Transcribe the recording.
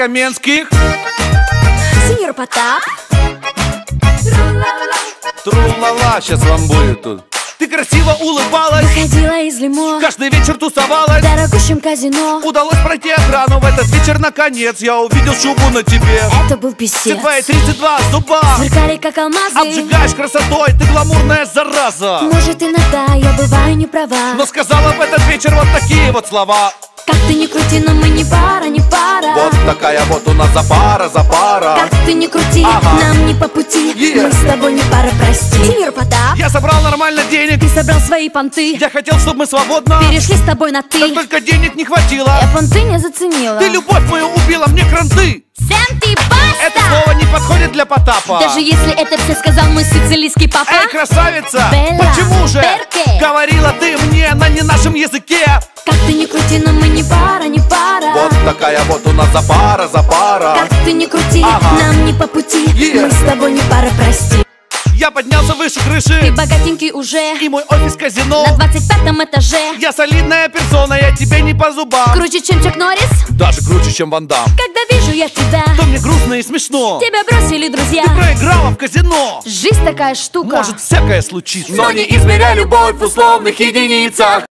Каменских. Сеньор Потап. Тру-ла-ла, сейчас вам будет тут. Ты красиво улыбалась. Выходила из лимо Каждый вечер тусовалась. В дорогущем казино. Удалось пройти охрану. В этот вечер наконец Я увидел шубу на тебе. Это был Все писец твои 32 зуба. Сверкали как алмазы. Обжигаешь красотой. Ты гламурная зараза. Может иногда я бываю не права Но сказала в этот вечер вот такие вот слова. Как ты не крути, но мы не пара, не нас за пара, за пара. Как ты не крути, Ага. нам не по пути. Yeah. Мы с тобой не пара, прости. Сеньор Потап Я собрал нормально денег. Ты собрал свои понты. Я хотел, чтобы мы свободно Перешли с тобой на Но ты только денег не хватило. Я понты не заценила. Ты любовь мою убила, мне кранты. Сэм, ты Это баста! слово не подходит для Потапа. Даже если это все сказал мой сицилийский папа. Эй, красавица, Белла, почему же? Перке? Говорила ты мне на не нашем языке такая вот у нас за пара, за пара Как ты не крути, Ага. нам не по пути. Yeah. Мы с тобой не пара, прости. Я поднялся выше Ты крыши богатенький уже. И мой офис казино. На 25 этаже. Я солидная персона, я тебе не по зубам. Круче, чем Чак Норрис? Даже круче, чем Ван Дам. Когда вижу я тебя То мне грустно и смешно. Тебя бросили друзья. Ты проиграла в казино. Жизнь такая штука. Может всякое случиться Но не измеряй любовь в условных единицах